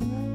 Mm-hmm.